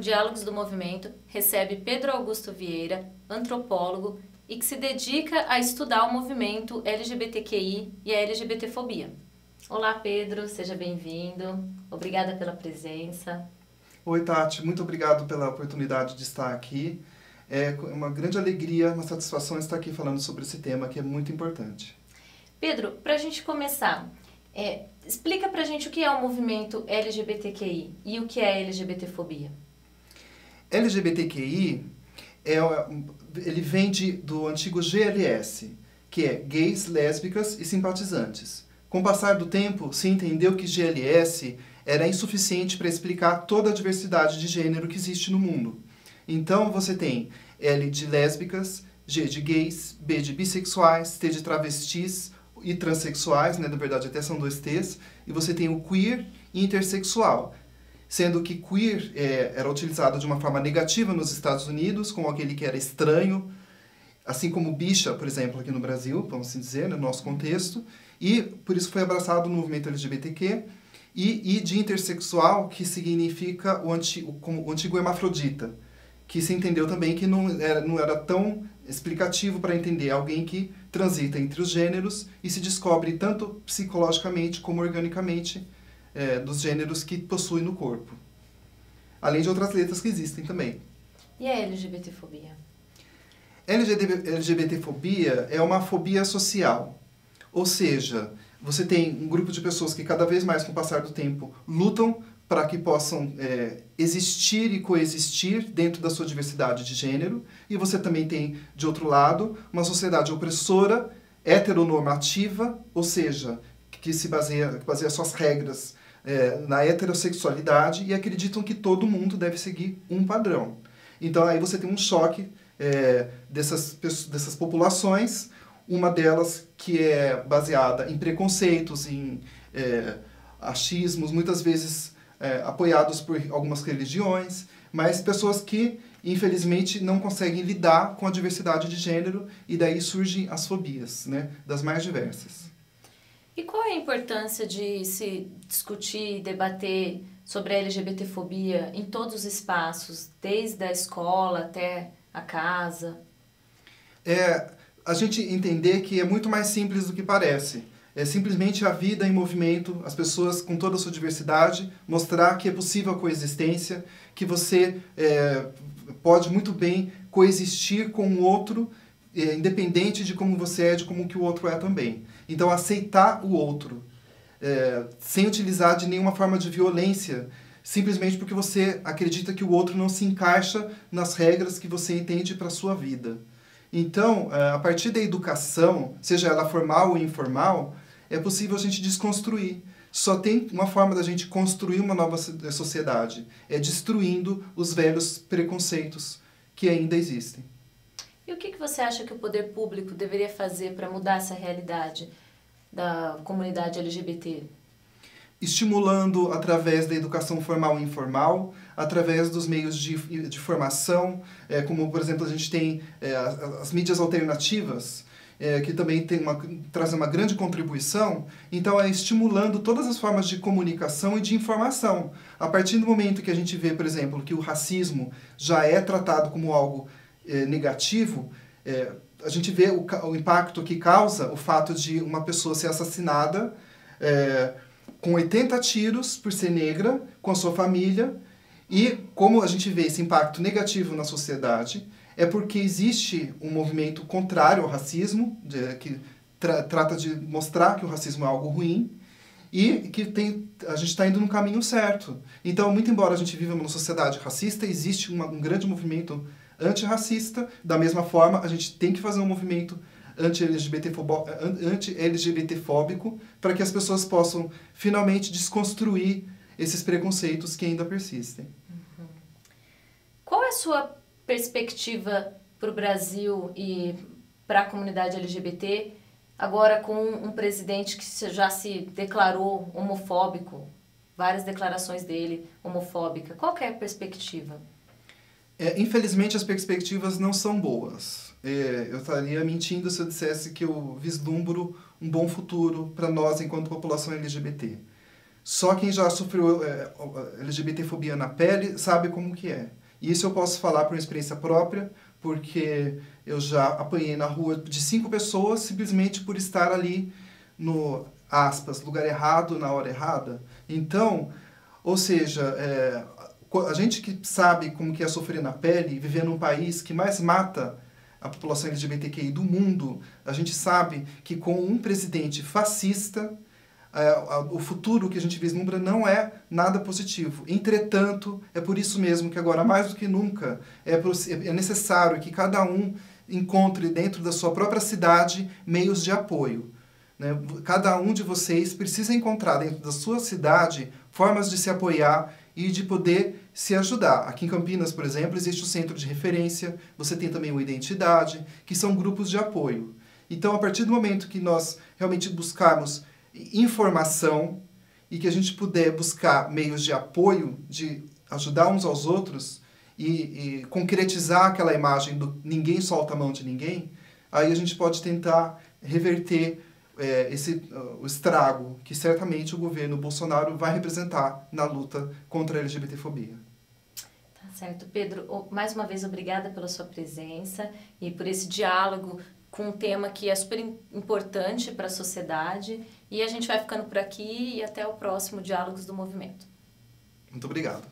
Diálogos do Movimento recebe Pedro Augusto Vieira, antropólogo e que se dedica a estudar o movimento LGBTQI e a LGBTfobia. Olá, Pedro, seja bem-vindo. Obrigada pela presença. Oi, Tati, muito obrigado pela oportunidade de estar aqui. É uma grande alegria, uma satisfação estar aqui falando sobre esse tema que é muito importante. Pedro, para a gente começar, é, explica para a gente o que é o movimento LGBTQI e o que é LGBTfobia. LGBTQI é, ele vem de, do antigo GLS, que é gays, lésbicas e simpatizantes. Com o passar do tempo, se entendeu que GLS era insuficiente para explicar toda a diversidade de gênero que existe no mundo. Então você tem L de lésbicas, G de gays, B de bissexuais, T de travestis e transexuais, né? na verdade até são dois T's, e você tem o queer e intersexual, sendo que queer é, era utilizado de uma forma negativa nos Estados Unidos, como aquele que era estranho, assim como bicha, por exemplo, aqui no Brasil, vamos assim dizer, no nosso contexto, e por isso foi abraçado no movimento LGBTQ, e, e de intersexual, que significa o antigo, como, o antigo hermafrodita, que se entendeu também que não era, não era tão explicativo para entender alguém que transita entre os gêneros e se descobre tanto psicologicamente como organicamente é, dos gêneros que possui no corpo. Além de outras letras que existem também. E a LGBTfobia? LGBTfobia é uma fobia social. Ou seja, você tem um grupo de pessoas que cada vez mais com o passar do tempo lutam para que possam é, existir e coexistir dentro da sua diversidade de gênero. E você também tem, de outro lado, uma sociedade opressora, heteronormativa, ou seja, que se baseia, que baseia suas regras é, na heterossexualidade e acreditam que todo mundo deve seguir um padrão. Então aí você tem um choque é, dessas, dessas populações, uma delas que é baseada em preconceitos, em é, achismos, muitas vezes é, apoiados por algumas religiões, mas pessoas que infelizmente não conseguem lidar com a diversidade de gênero e daí surgem as fobias, né, das mais diversas. E qual é a importância de se discutir debater sobre a LGBTfobia em todos os espaços, desde a escola até a casa? É a gente entender que é muito mais simples do que parece. É simplesmente a vida em movimento, as pessoas com toda a sua diversidade, mostrar que é possível a coexistência, que você é, pode muito bem coexistir com o outro, é, independente de como você é, de como que o outro é também. Então, aceitar o outro, é, sem utilizar de nenhuma forma de violência, simplesmente porque você acredita que o outro não se encaixa nas regras que você entende para a sua vida. Então, é, a partir da educação, seja ela formal ou informal, é possível a gente desconstruir. Só tem uma forma da gente construir uma nova sociedade, é destruindo os velhos preconceitos que ainda existem. E o que, que você acha que o poder público deveria fazer para mudar essa realidade da comunidade LGBT? Estimulando através da educação formal e informal, através dos meios de, de formação, é, como por exemplo a gente tem é, as, as, mídias alternativas, é, que também tem uma, trazem uma grande contribuição, então é estimulando todas as formas de comunicação e de informação. A partir do momento que a gente vê, por exemplo, que o racismo já é tratado como algo é, negativo, é, a gente vê o, o, impacto que causa o fato de uma pessoa ser assassinada é, com 80 tiros por ser negra, com a sua família, e como a gente vê esse impacto negativo na sociedade, é porque existe um movimento contrário ao racismo, de, que tra trata de mostrar que o racismo é algo ruim, e que tem, a gente está indo no caminho certo. Então, muito embora a gente viva numa sociedade racista, existe uma, um grande movimento antirracista. Da mesma forma, a gente tem que fazer um movimento anti-LGBTfóbico para que as pessoas possam finalmente desconstruir esses preconceitos que ainda persistem. Uhum. Qual é a sua perspectiva para o Brasil e para a comunidade LGBT agora com um presidente que já se declarou homofóbico, várias declarações dele homofóbica. Qual é a perspectiva? É, infelizmente, as perspectivas não são boas. É, eu estaria mentindo se eu dissesse que eu vislumbro um bom futuro para nós enquanto população LGBT. Só quem já sofreu é, LGBTfobia na pele sabe como que é. E isso eu posso falar por experiência própria, porque eu já apanhei na rua de cinco pessoas simplesmente por estar ali no, aspas, lugar errado na hora errada. Então, ou seja, é, a gente que sabe como que é sofrer na pele, viver num país que mais mata a população LGBTQI do mundo, a gente sabe que com um presidente fascista, é, o futuro que a gente vislumbra não é nada positivo. Entretanto, é por isso mesmo que agora, mais do que nunca, é, é necessário que cada um encontre dentro da sua própria cidade meios de apoio. Né? Cada um de vocês precisa encontrar dentro da sua cidade formas de se apoiar e de poder se ajudar. Aqui em Campinas, por exemplo, existe o Centro de Referência, você tem também o Identidade, que são grupos de apoio. Então, a partir do momento que nós realmente buscarmos informação e que a gente puder buscar meios de apoio, de ajudar uns aos outros e, e concretizar aquela imagem do ninguém solta a mão de ninguém, aí a gente pode tentar reverter é, esse, uh, o estrago que certamente o governo Bolsonaro vai representar na luta contra a LGBTfobia. Tá certo. Pedro, mais uma vez obrigada pela sua presença e por esse diálogo com um tema que é super importante para a sociedade. E a gente vai ficando por aqui e até o próximo Diálogos do Movimento. Muito obrigado.